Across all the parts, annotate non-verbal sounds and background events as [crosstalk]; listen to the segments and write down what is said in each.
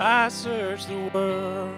I search the world,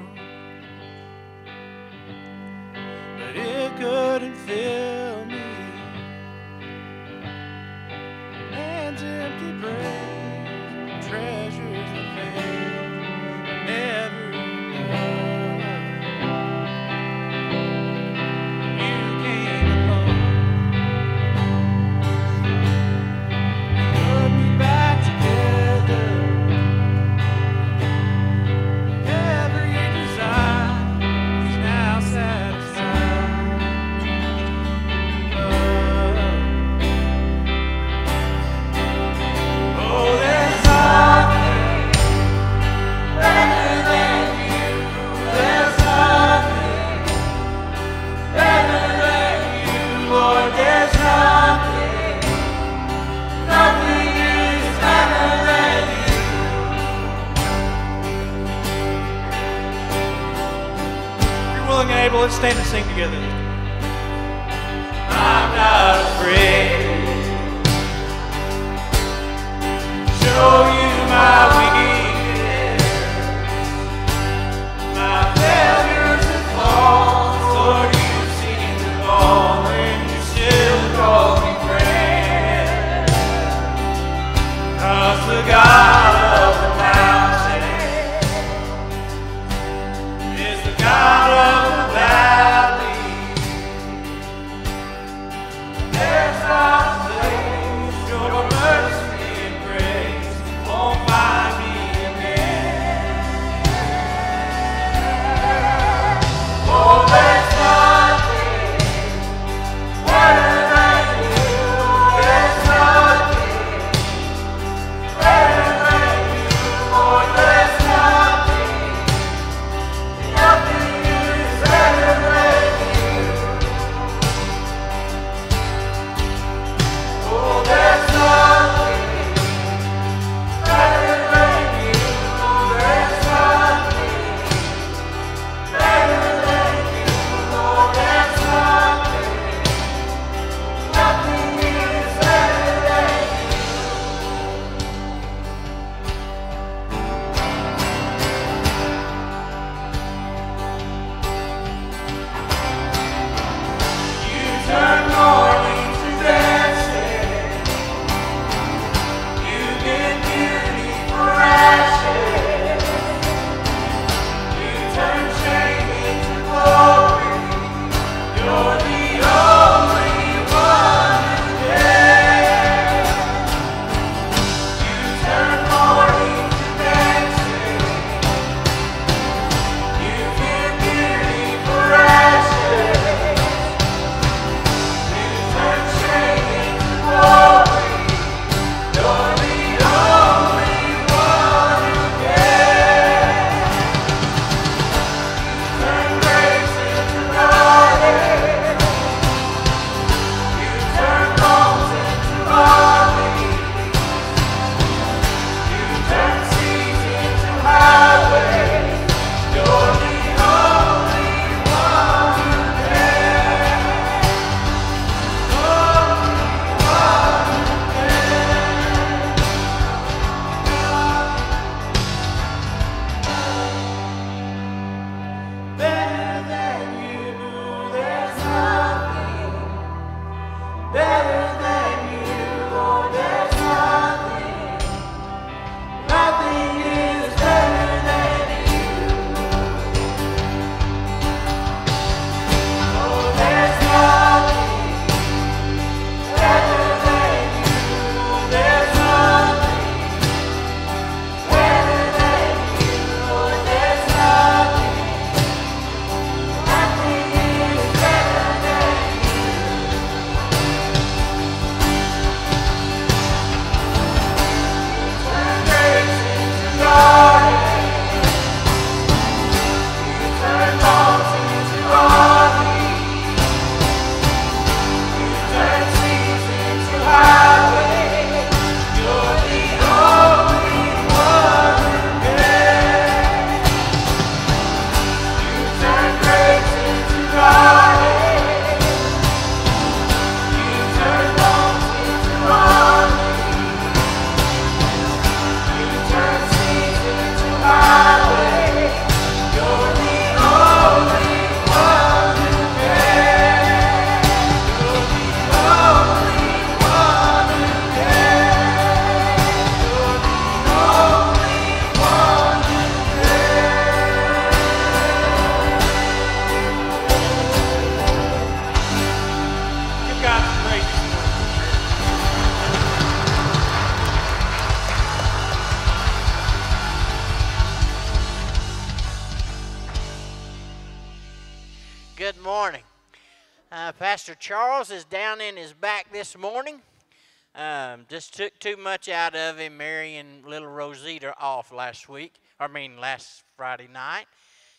too much out of him marrying little Rosita off last week. I mean, last Friday night.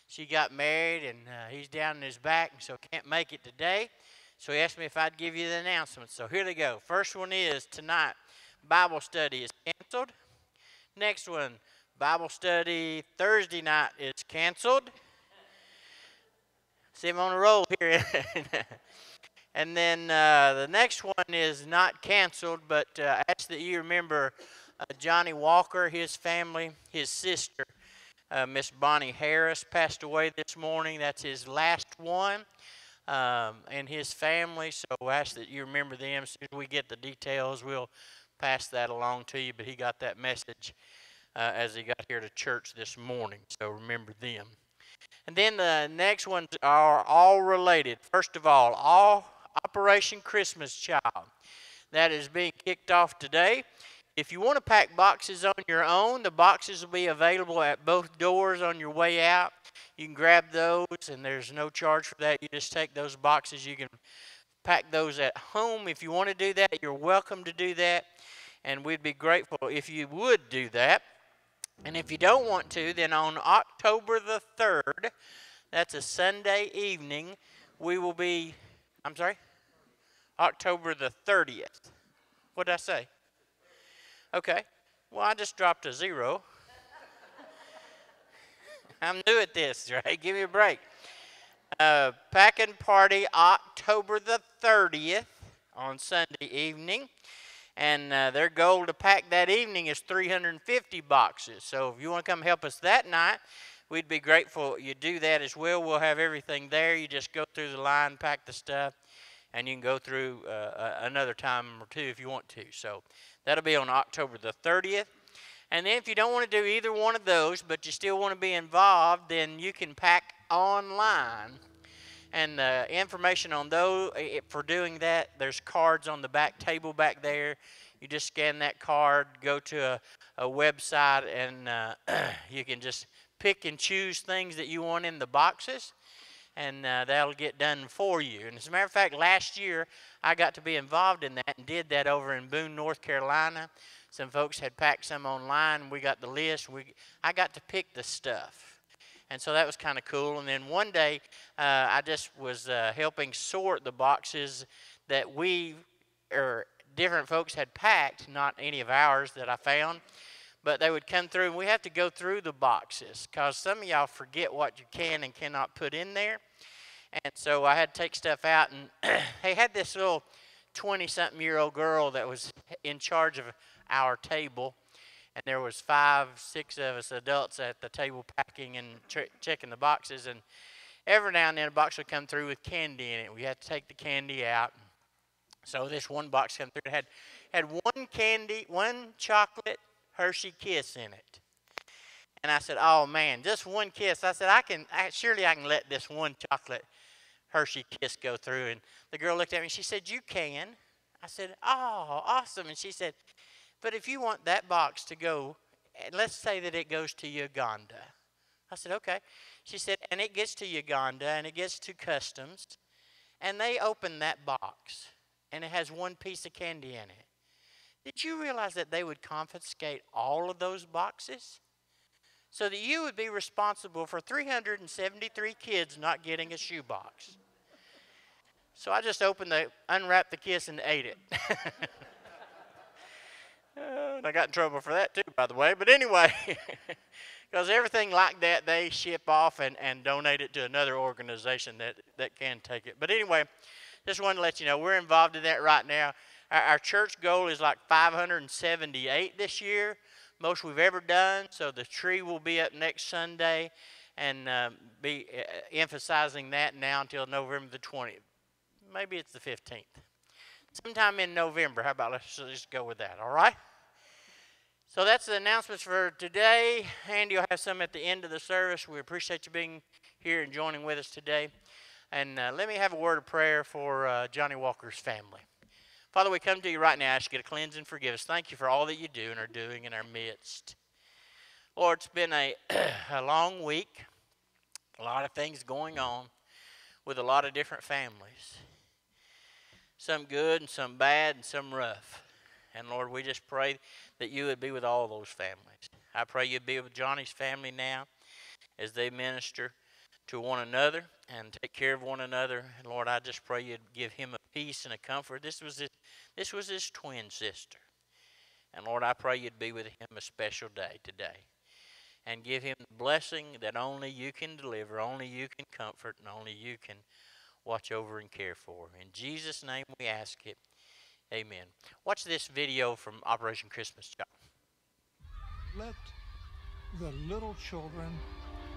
She got married, and uh, he's down in his back, and so can't make it today. So he asked me if I'd give you the announcements. So here they go. First one is tonight, Bible study is canceled. Next one, Bible study Thursday night is canceled. See him on the roll here. [laughs] and then uh, the next one is not canceled, but uh, ask that you remember uh, Johnny Walker, his family, his sister, uh, Miss Bonnie Harris, passed away this morning. That's his last one. Um, and his family, so ask that you remember them. As soon as we get the details, we'll pass that along to you. But he got that message uh, as he got here to church this morning, so remember them. And then the next ones are all related. First of all, all Operation Christmas Child. That is being kicked off today. If you want to pack boxes on your own, the boxes will be available at both doors on your way out. You can grab those, and there's no charge for that. You just take those boxes. You can pack those at home. If you want to do that, you're welcome to do that. And we'd be grateful if you would do that. And if you don't want to, then on October the 3rd, that's a Sunday evening, we will be, I'm sorry? October the 30th. What did I say? Okay. Well, I just dropped a zero. [laughs] I'm new at this, [laughs] right? Give me a break. Uh, packing party October the 30th on Sunday evening and uh, their goal to pack that evening is 350 boxes. So if you want to come help us that night, we'd be grateful you do that as well. We'll have everything there. You just go through the line, pack the stuff, and you can go through uh, another time or two if you want to. So that'll be on October the 30th. And then if you don't want to do either one of those, but you still want to be involved, then you can pack online and the information on those for doing that there's cards on the back table back there you just scan that card go to a, a website and uh, [clears throat] you can just pick and choose things that you want in the boxes and uh, that'll get done for you. And as a matter of fact last year i got to be involved in that and did that over in boone north carolina. Some folks had packed some online. We got the list. We, i got to pick the stuff. And so that was kind of cool. And then one day, uh, I just was uh, helping sort the boxes that we or different folks had packed, not any of ours that I found, but they would come through, and we have to go through the boxes because some of y'all forget what you can and cannot put in there. And so I had to take stuff out, and [clears throat] they had this little 20 something year old girl that was in charge of our table and there was five, six of us adults at the table packing and ch- checking the boxes. And every now and then a box would come through with candy in it. We had to take the candy out. So this one box came through. It had had one candy, one chocolate Hershey Kiss in it. And I said, "Oh man, just one kiss." I said, "I can, I, surely I can let this one chocolate Hershey Kiss go through." And the girl looked at me. and She said, "You can." I said, "Oh, awesome!" And she said, but if you want that box to go, eh, let's say that it goes to Uganda. I said, okay. She said, and it gets to Uganda and it gets to customs, and they open that box, and it has one piece of candy in it. Did you realize that they would confiscate all of those boxes? So that you would be responsible for 373 kids not getting a shoebox. So I just opened the, unwrapped the kiss and ate it. [laughs] And I got in trouble for that too, by the way. But anyway, [laughs] because everything like that, they ship off and, and donate it to another organization that, that can take it. But anyway, just wanted to let you know we're involved in that right now. Our, our church goal is like 578 this year, most we've ever done. So the tree will be up next Sunday and um, be uh, emphasizing that now until November the 20th. Maybe it's the 15th sometime in November. How about let's just go with that, all right? So that's the announcements for today. Andy will have some at the end of the service. We appreciate you being here and joining with us today. And uh, let me have a word of prayer for uh, Johnny Walker's family. Father, we come to you right now, ask you to cleanse and forgive us. Thank you for all that you do and are doing in our midst. Lord, it's been a, [clears throat] a long week, a lot of things going on with a lot of different families. some good and some bad and some rough. And Lord, we just pray that you would be with all those families. I pray you'd be with Johnny's family now as they minister to one another and take care of one another. And Lord, I just pray you'd give him a peace and a comfort. This was his, this was his twin sister. And Lord, I pray you'd be with him a special day today. And give him the blessing that only you can deliver, only you can comfort, and only you can watch over and care for. In Jesus' name we ask it. Amen. Watch this video from Operation Christmas Child. Let the little children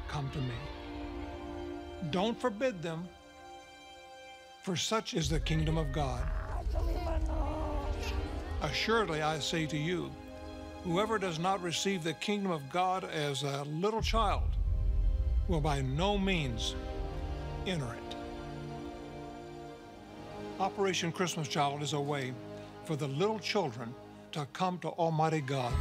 come to me. Don't forbid them, for such is the kingdom of God. Assuredly, I say to you, whoever does not receive the kingdom of God as a little child will by no means enter it. Operation Christmas Child is a way for the little children to come to Almighty God.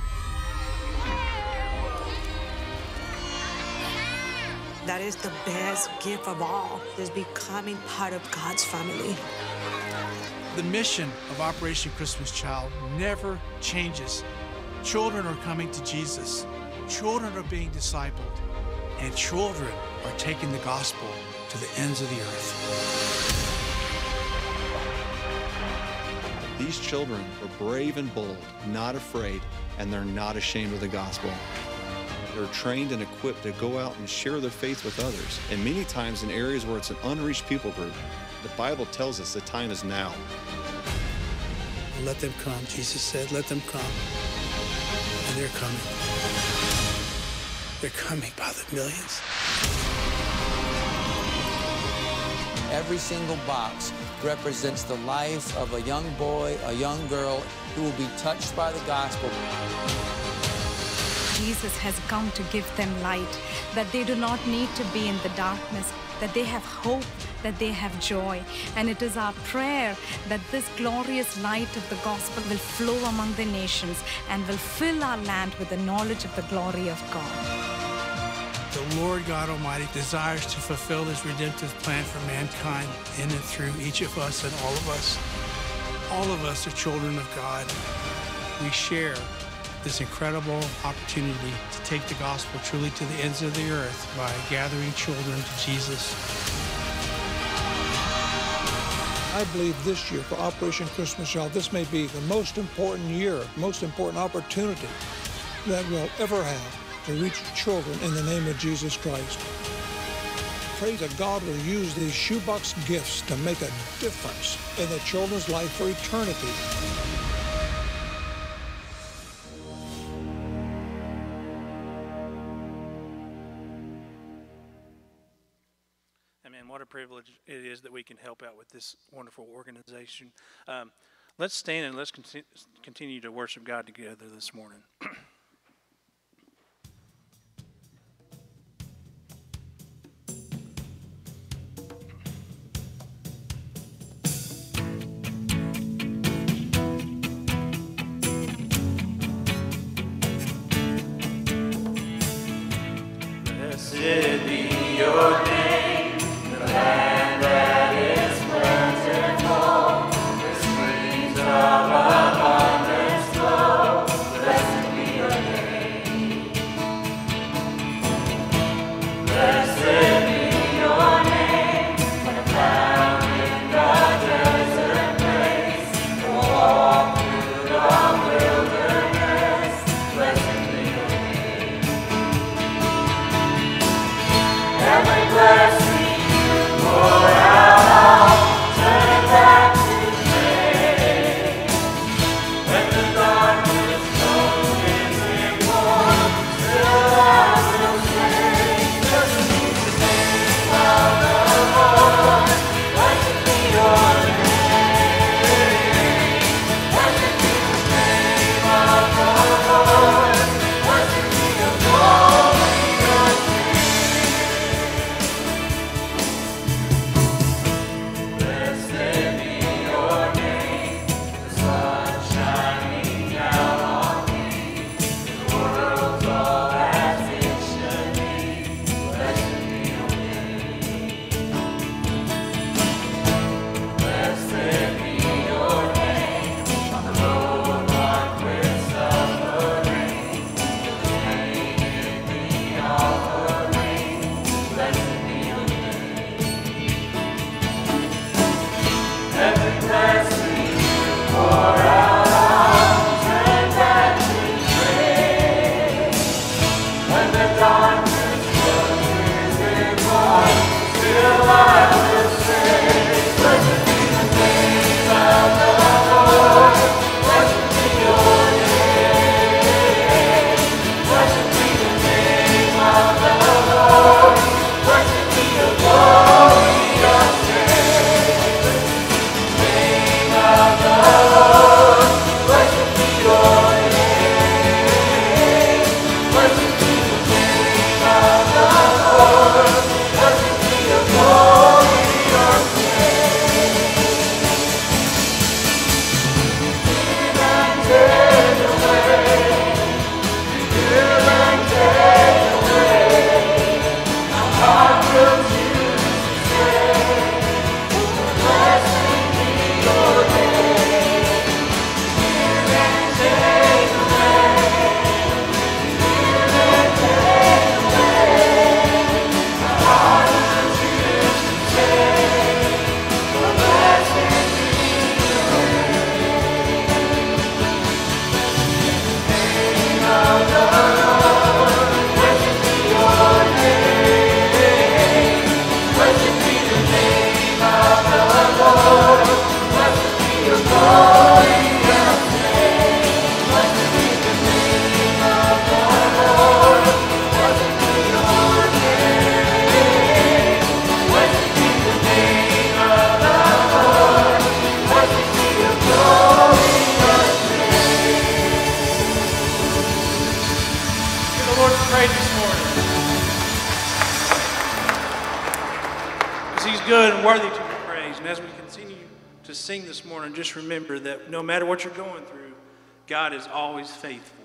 That is the best gift of all, is becoming part of God's family. The mission of Operation Christmas Child never changes. Children are coming to Jesus, children are being discipled, and children are taking the gospel to the ends of the earth. These children are brave and bold, not afraid, and they're not ashamed of the gospel. They're trained and equipped to go out and share their faith with others, and many times in areas where it's an unreached people group. The Bible tells us the time is now. Let them come, Jesus said, let them come. And they're coming. They're coming by the millions. Every single box represents the life of a young boy, a young girl who will be touched by the gospel. Jesus has come to give them light, that they do not need to be in the darkness, that they have hope, that they have joy. And it is our prayer that this glorious light of the gospel will flow among the nations and will fill our land with the knowledge of the glory of God. The Lord God Almighty desires to fulfill his redemptive plan for mankind in and through each of us and all of us. All of us are children of God. We share this incredible opportunity to take the gospel truly to the ends of the earth by gathering children to Jesus. I believe this year for Operation Christmas Child, this may be the most important year, most important opportunity that we'll ever have to reach children in the name of Jesus Christ. Pray that God will use these shoebox gifts to make a difference in the children's life for eternity. A privilege it is that we can help out with this wonderful organization. Um, let's stand and let's conti- continue to worship God together this morning. [clears throat] no matter what you're going through, God is always faithful.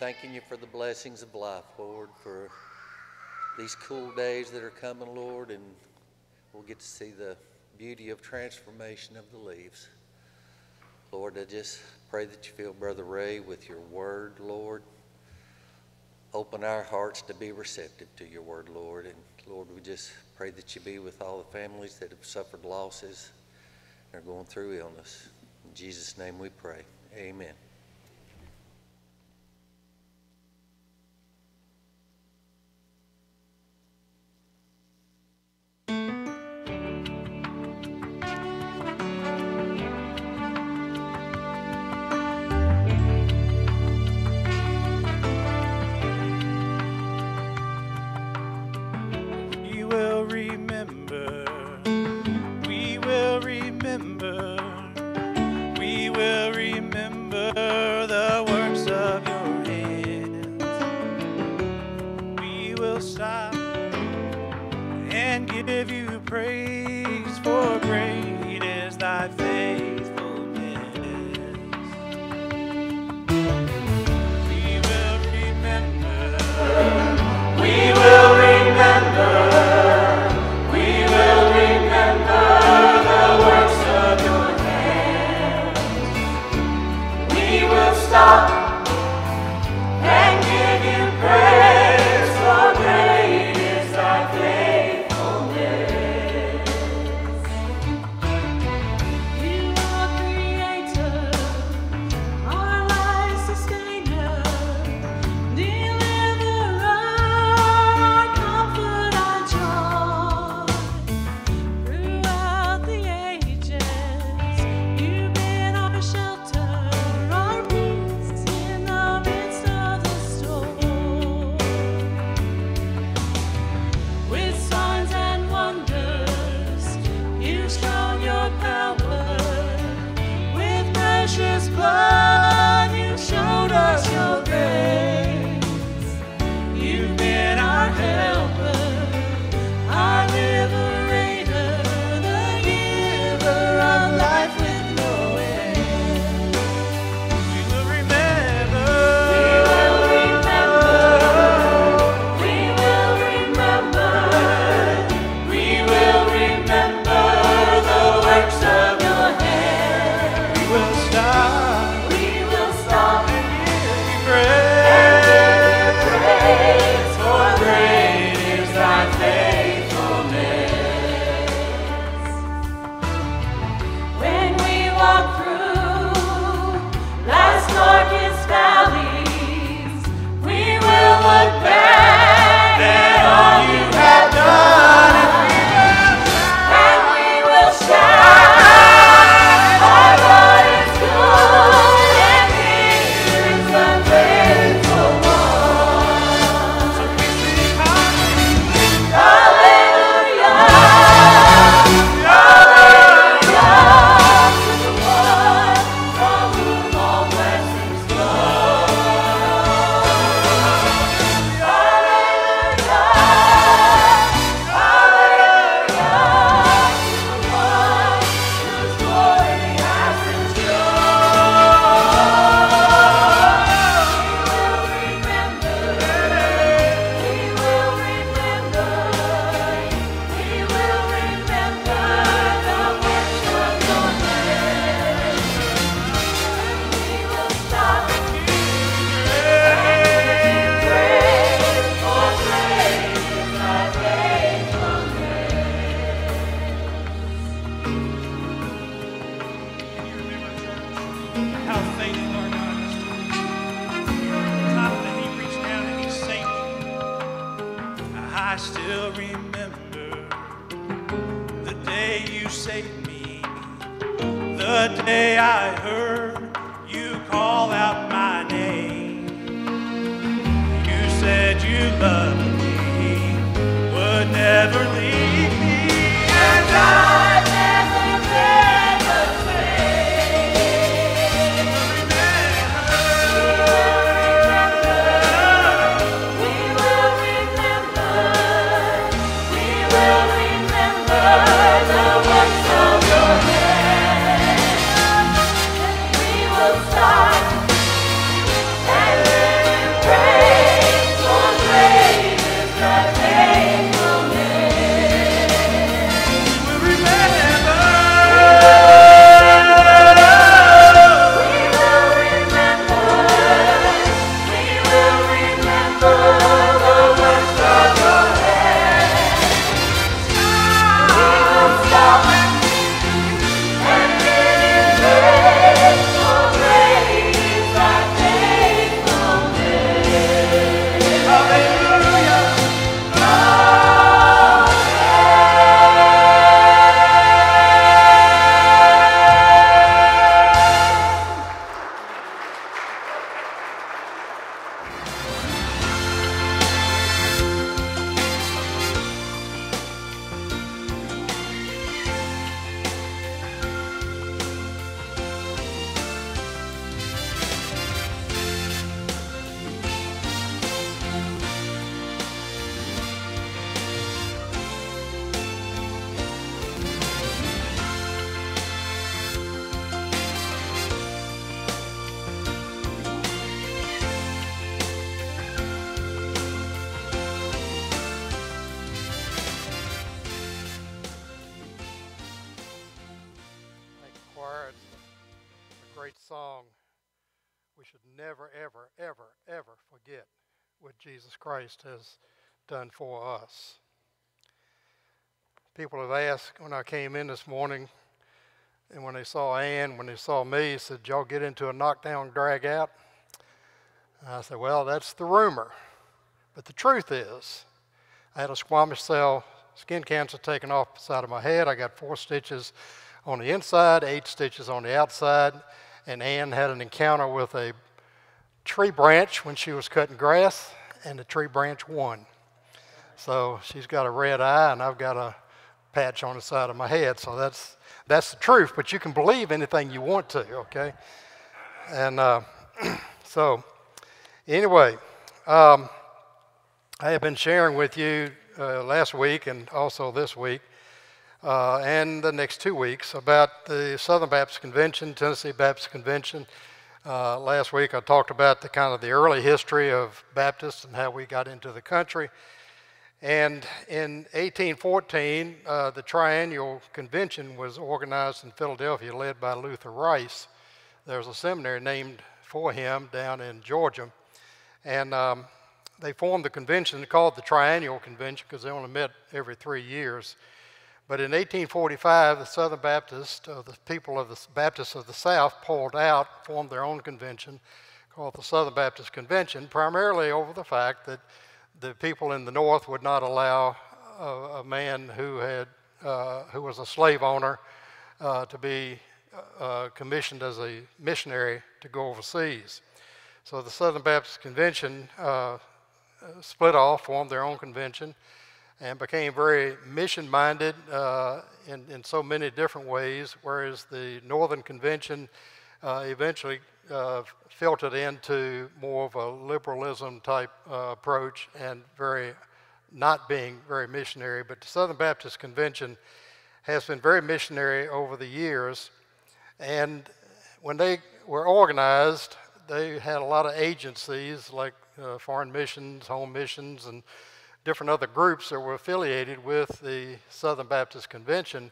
thanking you for the blessings of life, Lord, for these cool days that are coming, Lord, and we'll get to see the beauty of transformation of the leaves. Lord, I just pray that you fill Brother Ray with your word, Lord. Open our hearts to be receptive to your word, Lord. And Lord, we just pray that you be with all the families that have suffered losses and are going through illness. In Jesus' name we pray. Amen. We done for us. People have asked when I came in this morning, and when they saw Ann, when they saw me, said, Y'all get into a knockdown, drag out? And I said, Well, that's the rumor. But the truth is, I had a squamous cell skin cancer taken off the side of my head. I got four stitches on the inside, eight stitches on the outside. And Ann had an encounter with a tree branch when she was cutting grass, and the tree branch won. So she's got a red eye, and I've got a patch on the side of my head. So that's that's the truth. But you can believe anything you want to, okay? And uh, [clears throat] so, anyway, um, I have been sharing with you uh, last week and also this week uh, and the next two weeks about the Southern Baptist Convention, Tennessee Baptist Convention. Uh, last week I talked about the kind of the early history of Baptists and how we got into the country. And in 1814, uh, the Triennial Convention was organized in Philadelphia, led by Luther Rice. There was a seminary named for him down in Georgia. And um, they formed the convention called the Triennial Convention because they only met every three years. But in 1845, the Southern Baptists, uh, the people of the Baptists of the South, pulled out, formed their own convention called the Southern Baptist Convention, primarily over the fact that the people in the North would not allow a, a man who had uh, who was a slave owner uh, to be uh, commissioned as a missionary to go overseas. So the Southern Baptist Convention uh, split off, formed their own convention, and became very mission minded uh, in, in so many different ways, whereas the Northern Convention uh, eventually uh, filtered into more of a liberalism type uh, approach and very not being very missionary. But the Southern Baptist Convention has been very missionary over the years. And when they were organized, they had a lot of agencies like uh, foreign missions, home missions, and different other groups that were affiliated with the Southern Baptist Convention.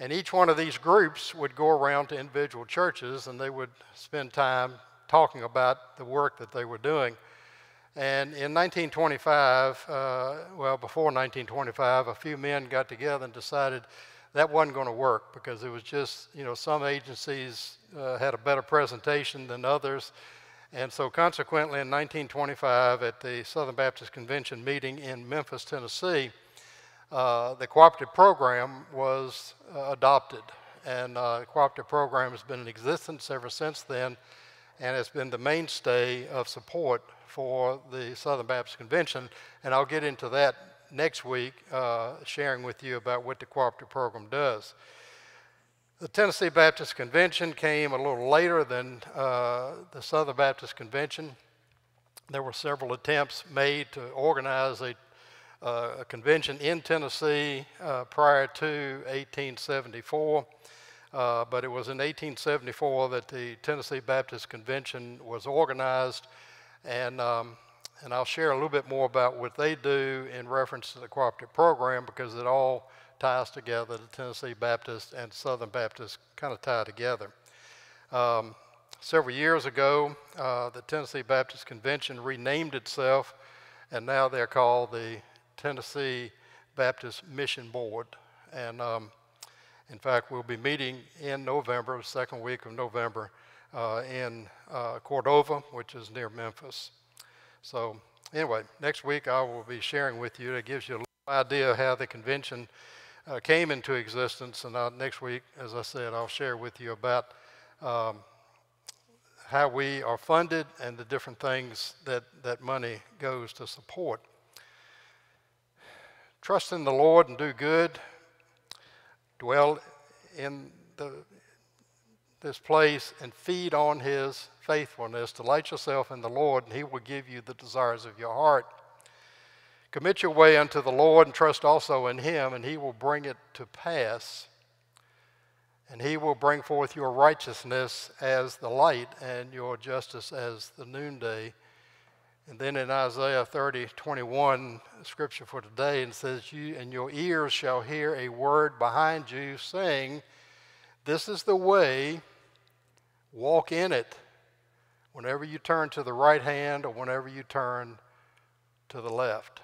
And each one of these groups would go around to individual churches and they would spend time talking about the work that they were doing. And in 1925, uh, well, before 1925, a few men got together and decided that wasn't going to work because it was just, you know, some agencies uh, had a better presentation than others. And so, consequently, in 1925, at the Southern Baptist Convention meeting in Memphis, Tennessee, uh, the cooperative program was uh, adopted. And uh, the cooperative program has been in existence ever since then, and it's been the mainstay of support for the Southern Baptist Convention. And I'll get into that next week, uh, sharing with you about what the cooperative program does. The Tennessee Baptist Convention came a little later than uh, the Southern Baptist Convention. There were several attempts made to organize a, uh, a convention in Tennessee uh, prior to 1874, uh, but it was in 1874 that the Tennessee Baptist Convention was organized, and um, and I'll share a little bit more about what they do in reference to the cooperative program because it all ties together. The Tennessee Baptist and Southern Baptist kind of tie together. Um, several years ago, uh, the Tennessee Baptist Convention renamed itself, and now they're called the Tennessee Baptist Mission Board. And um, in fact, we'll be meeting in November, second week of November, uh, in uh, Cordova, which is near Memphis. So, anyway, next week I will be sharing with you. It gives you a little idea how the convention uh, came into existence. And uh, next week, as I said, I'll share with you about um, how we are funded and the different things that that money goes to support. Trust in the Lord and do good. Dwell in the, this place and feed on His faithfulness. Delight yourself in the Lord, and He will give you the desires of your heart. Commit your way unto the Lord and trust also in him, and he will bring it to pass. And he will bring forth your righteousness as the light and your justice as the noonday. And then in Isaiah 30, 21, scripture for today, and says, You and your ears shall hear a word behind you saying, This is the way, walk in it. whenever you turn to the right hand or whenever you turn to the left.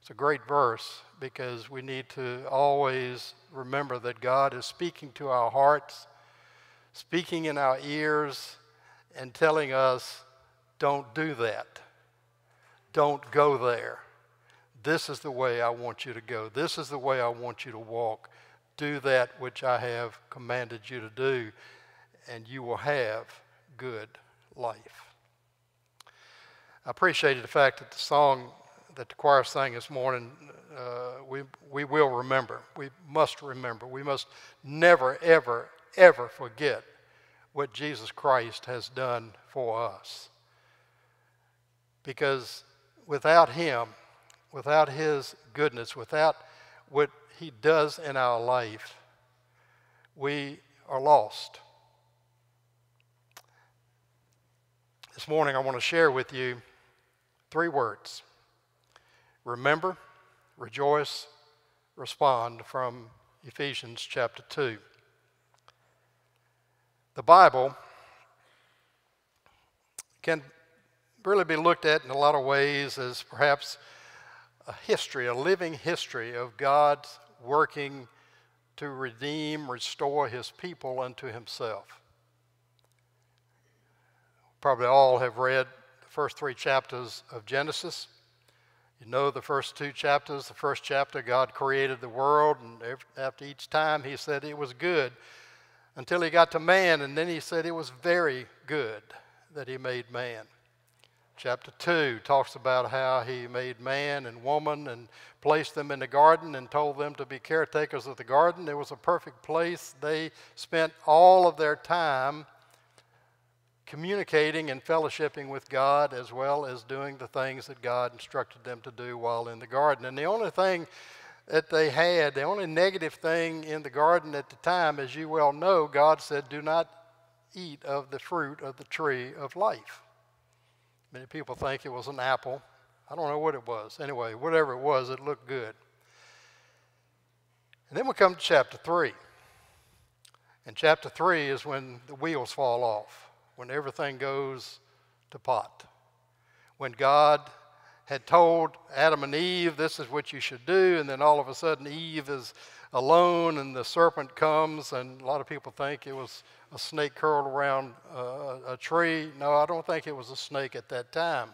It's a great verse because we need to always remember that God is speaking to our hearts, speaking in our ears, and telling us, don't do that. Don't go there. This is the way I want you to go. This is the way I want you to walk. Do that which I have commanded you to do, and you will have good life. I appreciated the fact that the song that the choir sang this morning, uh, we, we will remember. We must remember. We must never, ever, ever forget what Jesus Christ has done for us. Because without Him, without His goodness, without what He does in our life, we are lost. This morning, I want to share with you three words remember, rejoice, respond from Ephesians chapter 2. The Bible can really be looked at in a lot of ways as perhaps a history, a living history of God working to redeem, restore his people unto himself. Probably all have read the first three chapters of Genesis. You know the first two chapters. The first chapter, God created the world, and after each time, He said it was good until He got to man, and then He said it was very good that He made man. Chapter 2 talks about how He made man and woman and placed them in the garden and told them to be caretakers of the garden. It was a perfect place. They spent all of their time communicating and fellowshipping with God as well as doing the things that God instructed them to do while in the garden. And the only thing that they had, the only negative thing in the garden at the time, as you well know, God said, Do not eat of the fruit of the tree of life. Many people think it was an apple. I don't know what it was. Anyway, whatever it was, it looked good. And then we come to chapter 3. And chapter 3 is when the wheels fall off when everything goes to pot. When God had told Adam and Eve, this is what you should do, and then all of a sudden Eve is alone and the serpent comes, and a lot of people think it was a snake curled around uh, a tree. No, I don't think it was a snake at that time.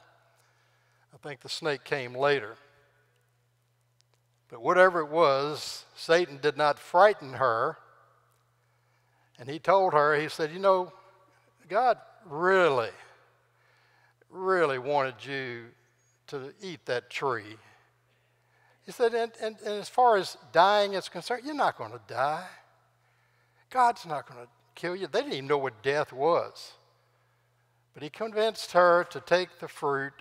I think the snake came later. But whatever it was, Satan did not frighten her. And he told her, he said, You know, God really, really wanted you to eat that tree. He said, and, and, and as far as dying is concerned, you're not going to die. God's not going to kill you. They didn't even know what death was. But he convinced her to take the fruit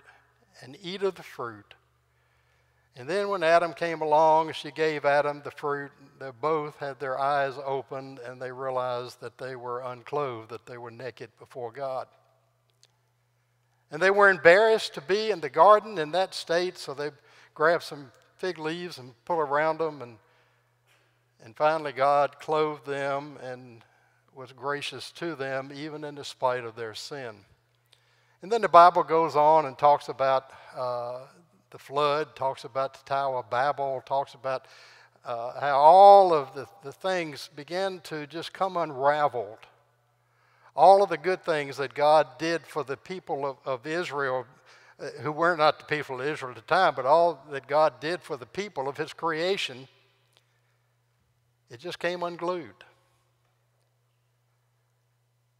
and eat of the fruit and then when Adam came along, she gave Adam the fruit. They both had their eyes opened and they realized that they were unclothed, that they were naked before God. And they were embarrassed to be in the garden in that state, so they grabbed some fig leaves and put around them. And, and finally, God clothed them and was gracious to them, even in spite of their sin. And then the Bible goes on and talks about uh, the flood, talks about the Tower of Babel, talks about uh, how all of the, the things began to just come unraveled. All of the good things that God did for the people of, of Israel, uh, who were not the people of Israel at the time, but all that God did for the people of His creation, it just came unglued.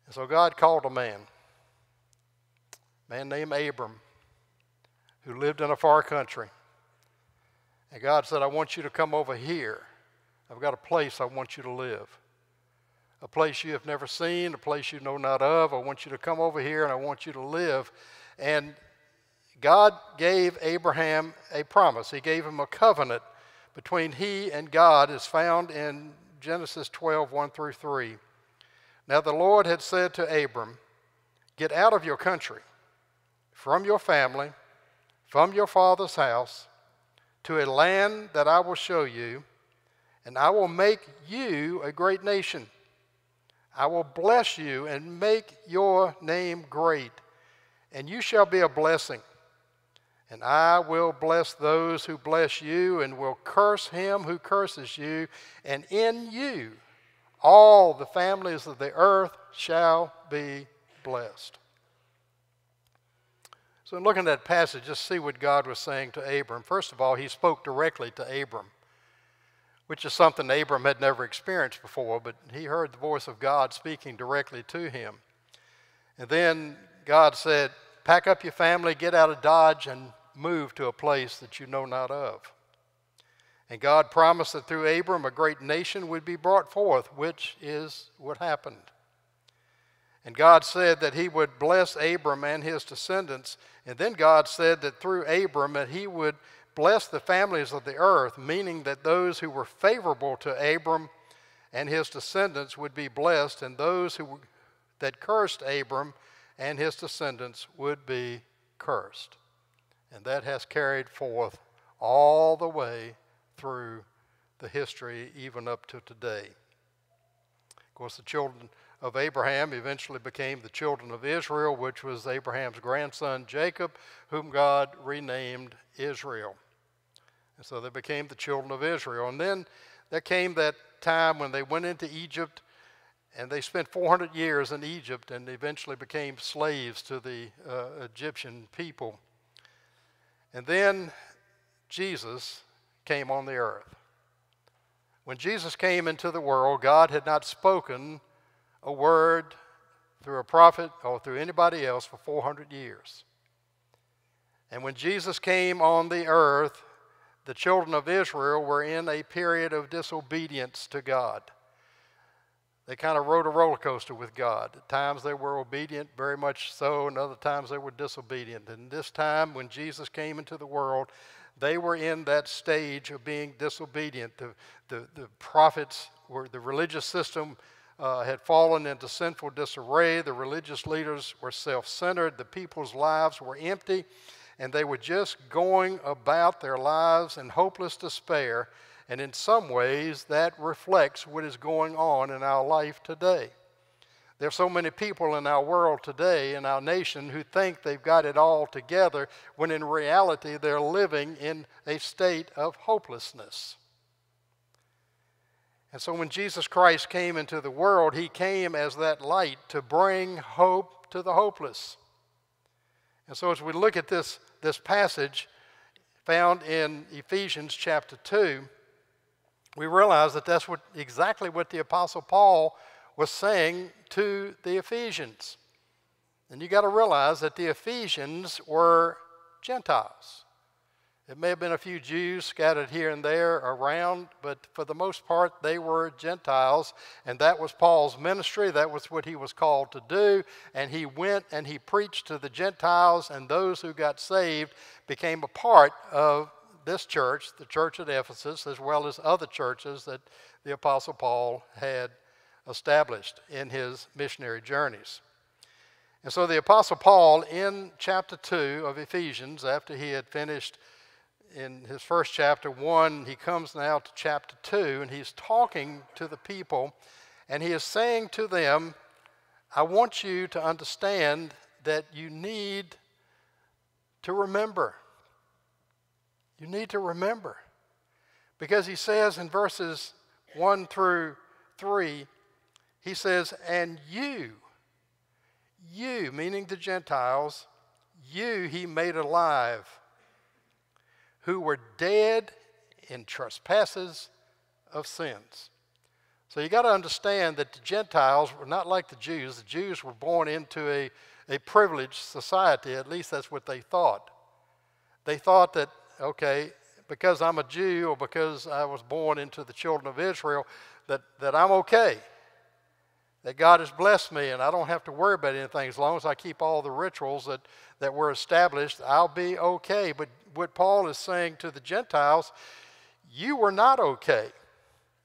And so God called a man, a man named Abram who lived in a far country. And God said, I want you to come over here. I've got a place I want you to live. A place you have never seen, a place you know not of. I want you to come over here and I want you to live. And God gave Abraham a promise. He gave him a covenant between he and God, is found in Genesis 12, 1 through 3. Now the Lord had said to Abram, Get out of your country, from your family from your father's house to a land that I will show you, and I will make you a great nation. I will bless you and make your name great, and you shall be a blessing. And I will bless those who bless you, and will curse him who curses you. And in you all the families of the earth shall be blessed. So, in looking at that passage, just see what God was saying to Abram. First of all, he spoke directly to Abram, which is something Abram had never experienced before, but he heard the voice of God speaking directly to him. And then God said, Pack up your family, get out of Dodge, and move to a place that you know not of. And God promised that through Abram a great nation would be brought forth, which is what happened. And God said that he would bless Abram and his descendants. And then God said that through Abram that he would bless the families of the earth, meaning that those who were favorable to Abram and his descendants would be blessed, and those who that cursed Abram and his descendants would be cursed. And that has carried forth all the way through the history, even up to today. Of course, the children of Abraham eventually became the children of Israel, which was Abraham's grandson Jacob, whom God renamed Israel. And so they became the children of Israel. And then there came that time when they went into Egypt and they spent 400 years in Egypt and eventually became slaves to the uh, Egyptian people. And then Jesus came on the earth. When Jesus came into the world, God had not spoken a word through a prophet or through anybody else for 400 years. And when Jesus came on the earth, the children of Israel were in a period of disobedience to God. They kind of rode a roller coaster with God. At times they were obedient, very much so, and other times they were disobedient. And this time, when Jesus came into the world, they were in that stage of being disobedient. The, the, the prophets were, the religious system uh, had fallen into sinful disarray. The religious leaders were self centered. The people's lives were empty. And they were just going about their lives in hopeless despair and in some ways, that reflects what is going on in our life today. There are so many people in our world today, in our nation, who think they've got it all together when in reality they're living in a state of hopelessness. And so when Jesus Christ came into the world, he came as that light to bring hope to the hopeless. And so as we look at this, this passage found in Ephesians chapter 2, we realize that that's what, exactly what the Apostle Paul was saying to the Ephesians. And you got to realize that the Ephesians were Gentiles. It may have been a few Jews scattered here and there around, but for the most part, they were Gentiles. And that was Paul's ministry. That was what he was called to do. And he went and he preached to the Gentiles, and those who got saved became a part of this church, the church at Ephesus, as well as other churches that the Apostle Paul had established in his missionary journeys. And so the Apostle Paul, in chapter 2 of Ephesians, after he had finished in his first chapter 1, he comes now to chapter 2, and he's talking to the people, and he is saying to them, I want you to understand that you need to remember you need to remember. Because he says in verses 1 through 3, he says, And you, you, meaning the Gentiles, you he made alive, who were dead in trespasses of sins. So you got to understand that the Gentiles were not like the Jews. The Jews were born into a, a privileged society, at least that's what they thought. They thought that okay, because I'm a Jew or because I was born into the children of Israel, that, that I'm okay. That God has blessed me and I don't have to worry about anything. As long as I keep all the rituals that, that were established, I'll be okay. But what Paul is saying to the Gentiles, you were not okay.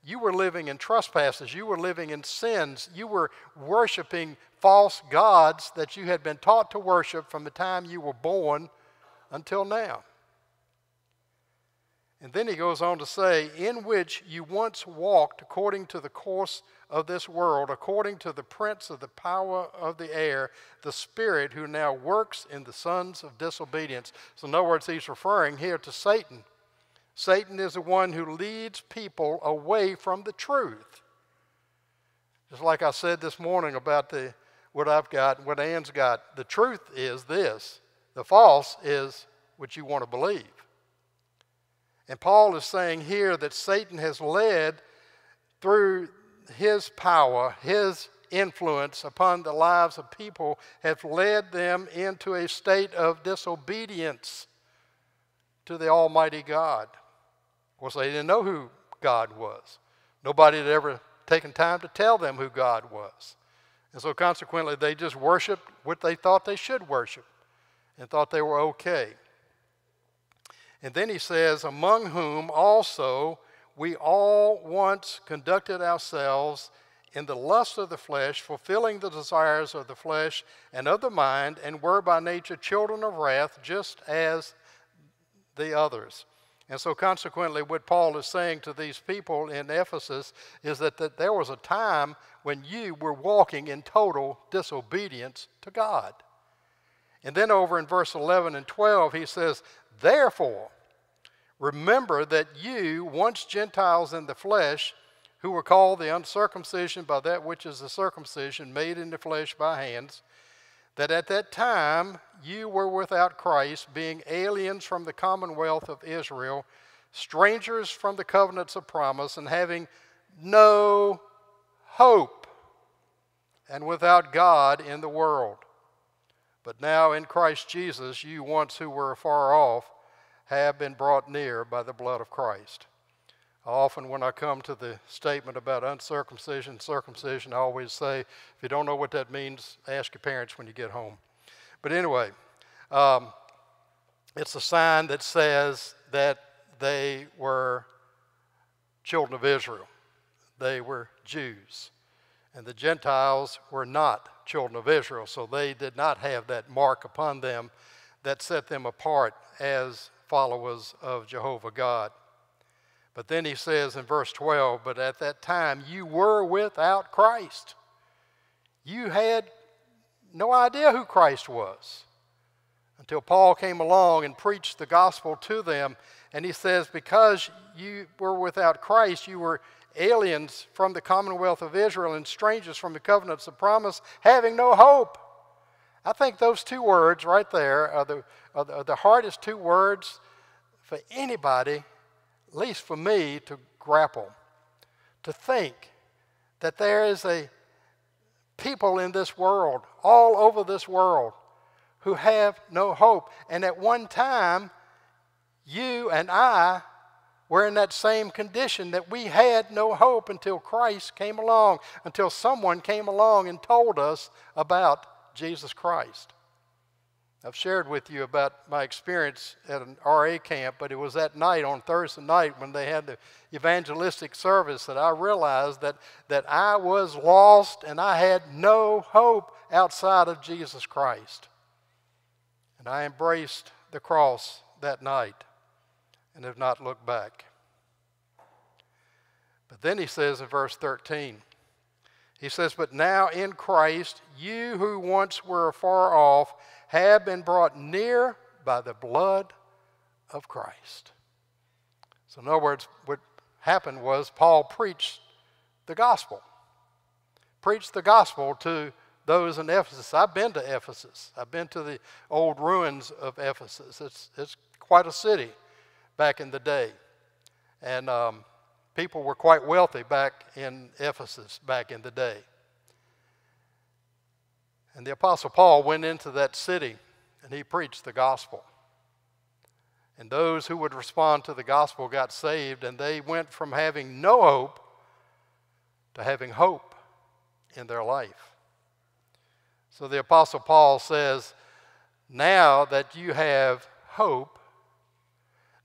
You were living in trespasses. You were living in sins. You were worshiping false gods that you had been taught to worship from the time you were born until now. And then he goes on to say, In which you once walked according to the course of this world, according to the prince of the power of the air, the spirit who now works in the sons of disobedience. So, in other words, he's referring here to Satan. Satan is the one who leads people away from the truth. Just like I said this morning about the, what I've got what Ann's got, the truth is this the false is what you want to believe. And Paul is saying here that Satan has led through his power, his influence upon the lives of people, have led them into a state of disobedience to the Almighty God. Of course, they didn't know who God was. Nobody had ever taken time to tell them who God was. And so, consequently, they just worshiped what they thought they should worship and thought they were okay. And then he says, Among whom also we all once conducted ourselves in the lust of the flesh, fulfilling the desires of the flesh and of the mind, and were by nature children of wrath, just as the others. And so, consequently, what Paul is saying to these people in Ephesus is that, that there was a time when you were walking in total disobedience to God. And then over in verse 11 and 12, he says, Therefore, remember that you, once Gentiles in the flesh, who were called the uncircumcision by that which is the circumcision made in the flesh by hands, that at that time you were without Christ, being aliens from the commonwealth of Israel, strangers from the covenants of promise, and having no hope, and without God in the world. But now in Christ Jesus, you once who were far off have been brought near by the blood of Christ. Often, when I come to the statement about uncircumcision, circumcision, I always say, if you don't know what that means, ask your parents when you get home. But anyway, um, it's a sign that says that they were children of Israel, they were Jews. And the Gentiles were not children of Israel, so they did not have that mark upon them that set them apart as followers of Jehovah God. But then he says in verse 12, But at that time you were without Christ. You had no idea who Christ was until Paul came along and preached the gospel to them. And he says, Because you were without Christ, you were aliens from the commonwealth of Israel and strangers from the covenants of promise, having no hope. I think those two words right there are the, are the, are the hardest two words for anybody, at least for me, to grapple. To think that there is a people in this world, all over this world, who have no hope. And at one time, you and I were in that same condition that we had no hope until Christ came along, until someone came along and told us about Jesus Christ. I've shared with you about my experience at an RA camp, but it was that night on Thursday night when they had the evangelistic service that I realized that, that I was lost and I had no hope outside of Jesus Christ. And I embraced the cross that night and have not looked back. But then he says in verse 13, he says, But now in Christ, you who once were far off have been brought near by the blood of Christ. So, in other words, what happened was Paul preached the gospel. Preached the gospel to those in Ephesus. I've been to Ephesus. I've been to the old ruins of Ephesus. It's, it's quite a city back in the day. And um, people were quite wealthy back in Ephesus back in the day. And the Apostle Paul went into that city and he preached the gospel. And those who would respond to the gospel got saved, and they went from having no hope to having hope in their life. So the Apostle Paul says, Now that you have hope,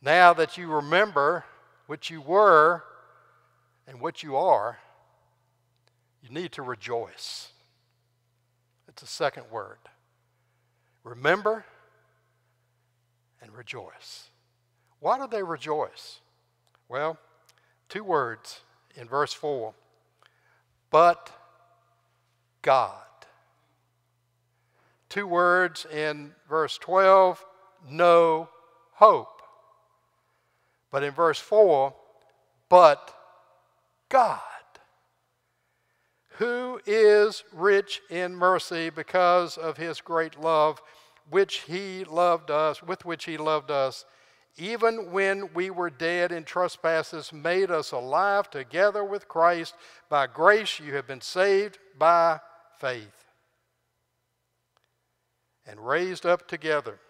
now that you remember what you were and what you are, you need to rejoice. It's a second word. Remember and rejoice. Why do they rejoice? Well, two words in verse 4 but God. Two words in verse 12 no hope. But in verse 4, but God, who is rich in mercy because of his great love, which he loved us, with which he loved us, even when we were dead in trespasses, made us alive together with Christ. By grace you have been saved by faith and raised up together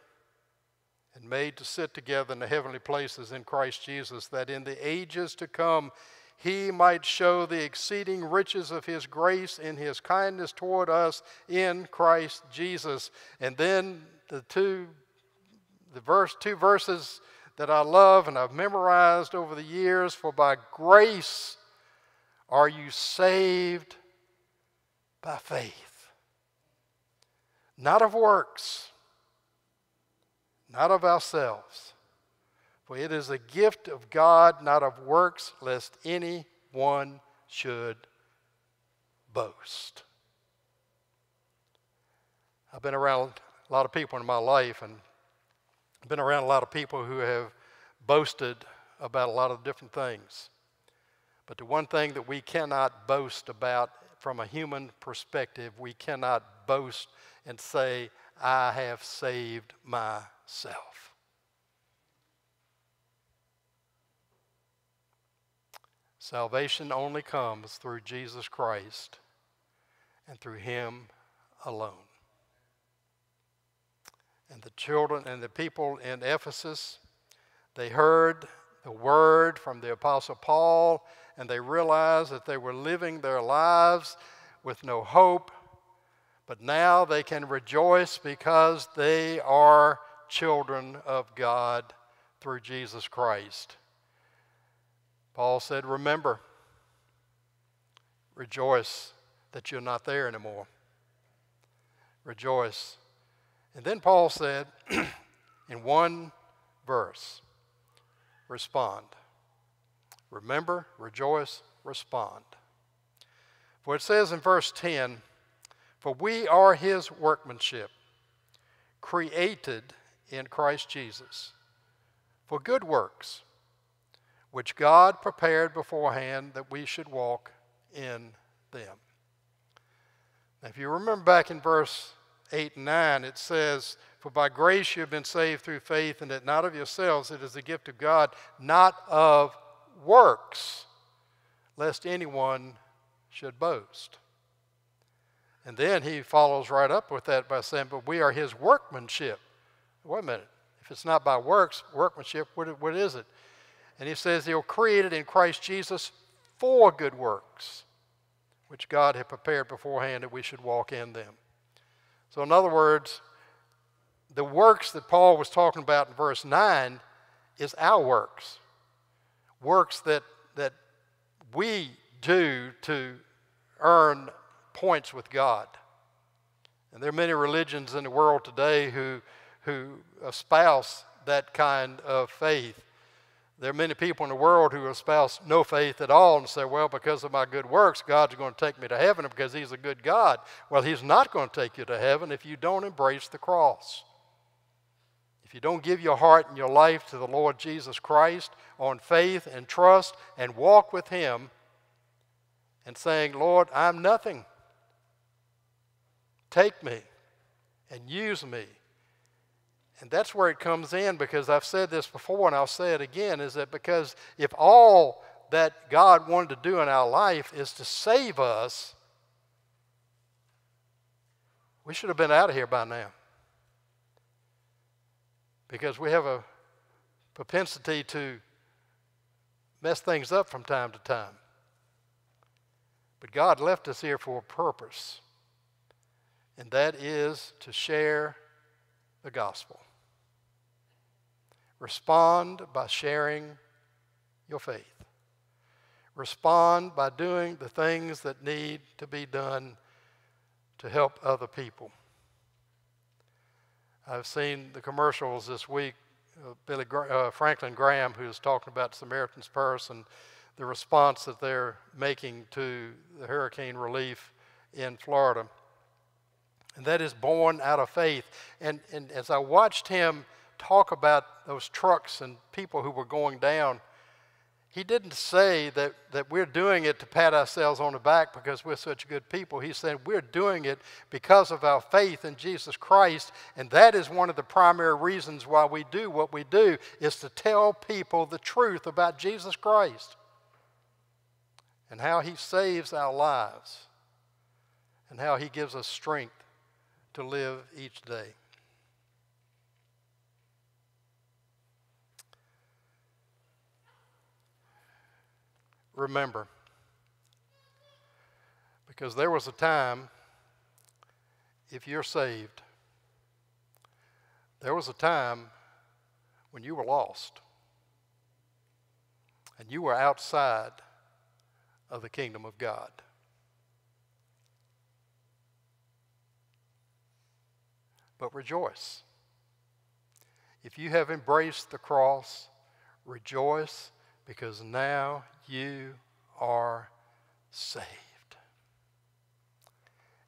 and made to sit together in the heavenly places in Christ Jesus, that in the ages to come he might show the exceeding riches of his grace in his kindness toward us in Christ Jesus. And then the two the verse two verses that I love and I've memorized over the years for by grace are you saved by faith not of works not of ourselves. For it is a gift of God, not of works, lest any one should boast. I've been around a lot of people in my life and I've been around a lot of people who have boasted about a lot of different things. But the one thing that we cannot boast about from a human perspective, we cannot boast and say, I have saved myself. Salvation only comes through Jesus Christ and through Him alone. And the children and the people in Ephesus, they heard the word from the Apostle Paul and they realized that they were living their lives with no hope but now they can rejoice because they are children of God through Jesus Christ. Paul said, Remember, rejoice that you're not there anymore. Rejoice. And then Paul said, [clears throat] in one verse, respond. Remember, rejoice, respond. For it says in verse 10, for we are his workmanship, created in Christ Jesus for good works, which God prepared beforehand that we should walk in them. Now, if you remember back in verse 8 and 9, it says, For by grace you have been saved through faith, and that not of yourselves, it is the gift of God, not of works, lest anyone should boast. And then he follows right up with that by saying, But we are his workmanship. Wait a minute. If it's not by works, workmanship, what, what is it? And he says he'll create it in Christ Jesus for good works, which God had prepared beforehand that we should walk in them. So, in other words, the works that Paul was talking about in verse 9 is our works. Works that, that we do to earn points with God. And there are many religions in the world today who, who espouse that kind of faith. There are many people in the world who espouse no faith at all and say, well, because of my good works, God's going to take me to heaven because He's a good God. Well, He's not going to take you to heaven if you don't embrace the cross. If you don't give your heart and your life to the Lord Jesus Christ on faith and trust and walk with Him and saying, Lord, I'm nothing. Take me and use me. And that's where it comes in because I've said this before and I'll say it again is that because if all that God wanted to do in our life is to save us, we should have been out of here by now. Because we have a propensity to mess things up from time to time. But God left us here for a purpose and that is to share the gospel. Respond by sharing your faith. Respond by doing the things that need to be done to help other people. I've seen the commercials this week uh, Billy uh, Franklin Graham, who was talking about Samaritan's Purse and the response that they're making to the hurricane relief in Florida. And that is born out of faith. And, and as I watched him talk about those trucks and people who were going down, he didn't say that, that we're doing it to pat ourselves on the back because we're such good people. He said we're doing it because of our faith in Jesus Christ, and that is one of the primary reasons why we do what we do is to tell people the truth about Jesus Christ and how he saves our lives and how he gives us strength to live each day. Remember. Because there was a time, if you're saved, there was a time when you were lost and you were outside of the kingdom of God. But rejoice. If you have embraced the cross, rejoice because now you are saved.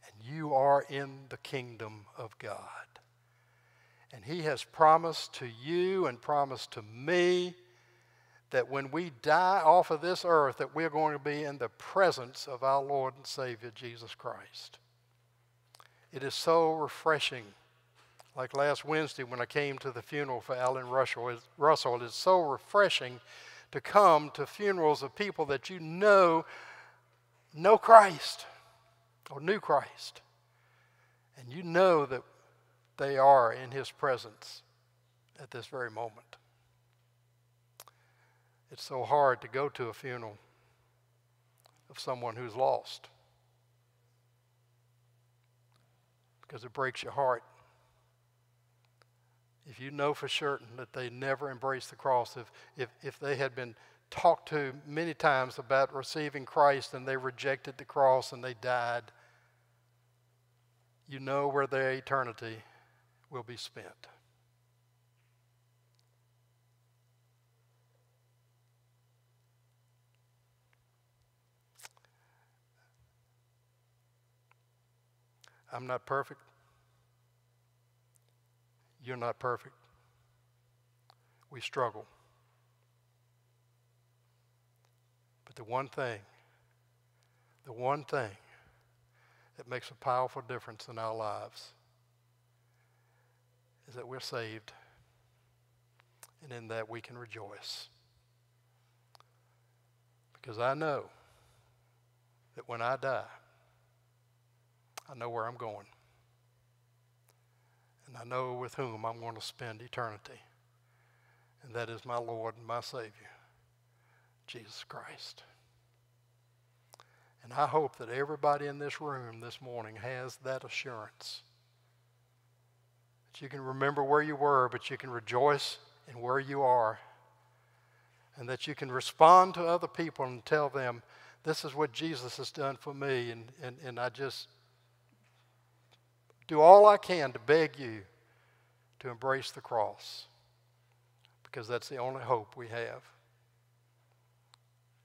And you are in the kingdom of God. And He has promised to you and promised to me that when we die off of this earth that we're going to be in the presence of our Lord and Savior Jesus Christ. It is so refreshing. Like last Wednesday when I came to the funeral for Alan Russell, Russell, it is so refreshing to come to funerals of people that you know know Christ or knew Christ. And you know that they are in His presence at this very moment. It's so hard to go to a funeral of someone who's lost because it breaks your heart if you know for certain that they never embraced the cross, if, if, if they had been talked to many times about receiving Christ and they rejected the cross and they died, you know where their eternity will be spent. I'm not perfect. You're not perfect. We struggle. But the one thing, the one thing that makes a powerful difference in our lives is that we're saved, and in that we can rejoice. Because I know that when I die, I know where I'm going. And I know with whom I'm going to spend eternity. And that is my Lord and my Savior, Jesus Christ. And I hope that everybody in this room this morning has that assurance. That you can remember where you were, but you can rejoice in where you are. And that you can respond to other people and tell them, this is what Jesus has done for me. And, and, and I just do all I can to beg you to embrace the cross because that's the only hope we have.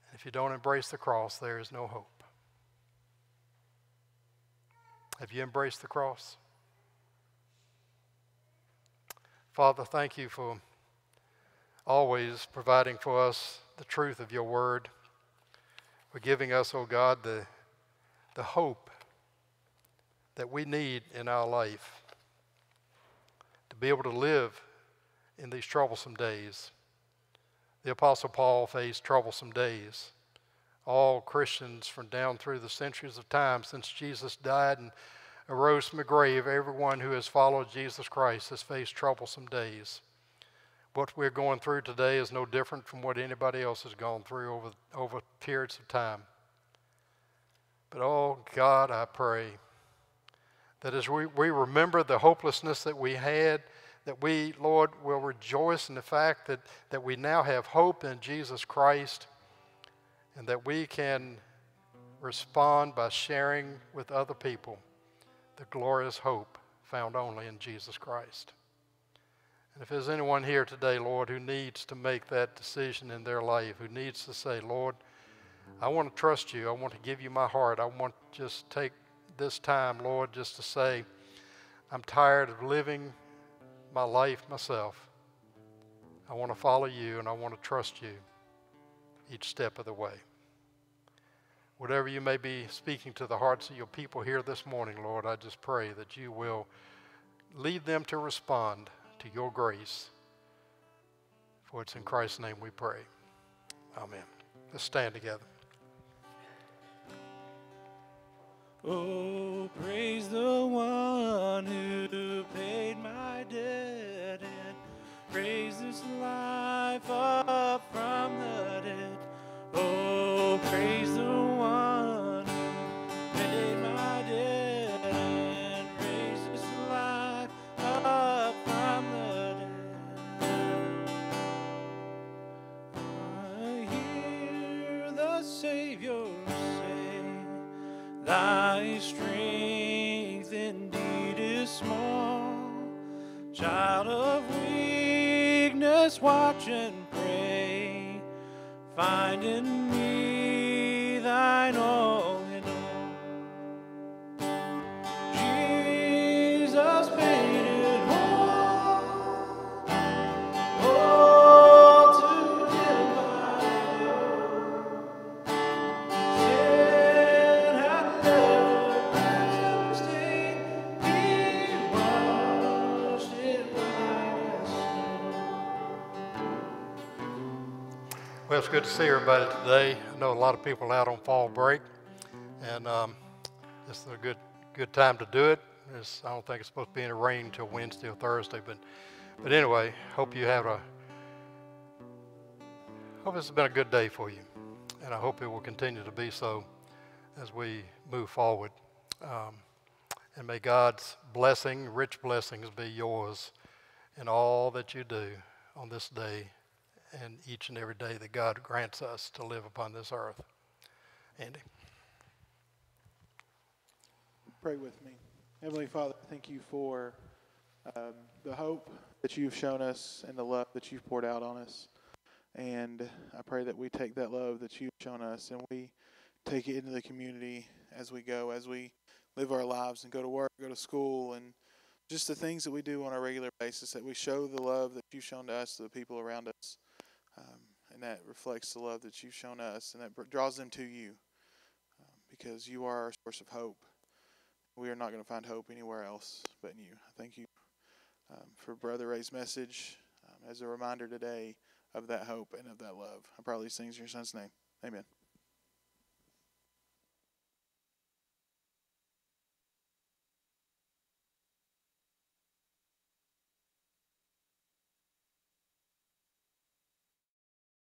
And if you don't embrace the cross, there is no hope. Have you embraced the cross? Father, thank you for always providing for us the truth of your word, for giving us, oh God, the, the hope that we need in our life to be able to live in these troublesome days. The Apostle Paul faced troublesome days. All Christians from down through the centuries of time since Jesus died and arose from the grave, everyone who has followed Jesus Christ has faced troublesome days. What we're going through today is no different from what anybody else has gone through over, over periods of time. But oh God, I pray that as we, we remember the hopelessness that we had, that we, Lord, will rejoice in the fact that, that we now have hope in Jesus Christ and that we can respond by sharing with other people the glorious hope found only in Jesus Christ. And if there's anyone here today, Lord, who needs to make that decision in their life, who needs to say, Lord, I want to trust you. I want to give you my heart. I want to just take this time, Lord, just to say, I'm tired of living my life myself. I want to follow you and I want to trust you each step of the way. Whatever you may be speaking to the hearts of your people here this morning, Lord, I just pray that you will lead them to respond to your grace. For it's in Christ's name we pray. Amen. Let's stand together. Oh, praise the one who paid my debt and raised this life up from the dead. Oh, praise the one Child of weakness, watch and pray. Find in me see everybody today. I know a lot of people out on fall break, and um, this is a good good time to do it. It's, I don't think it's supposed to be any rain until Wednesday or Thursday, but but anyway, hope you have a hope this has been a good day for you, and I hope it will continue to be so as we move forward. Um, and may God's blessing, rich blessings, be yours in all that you do on this day and each and every day that God grants us to live upon this earth. Andy. Pray with me. Heavenly Father, thank you for um, the hope that you've shown us and the love that you've poured out on us. And I pray that we take that love that you've shown us and we take it into the community as we go, as we live our lives and go to work, go to school, and just the things that we do on a regular basis, that we show the love that you've shown to us to the people around us. Um, and that reflects the love that you've shown us and that draws them to you um, because you are our source of hope. We are not going to find hope anywhere else but in you. Thank you um, for Brother Ray's message um, as a reminder today of that hope and of that love. I these things in your son's name. Amen.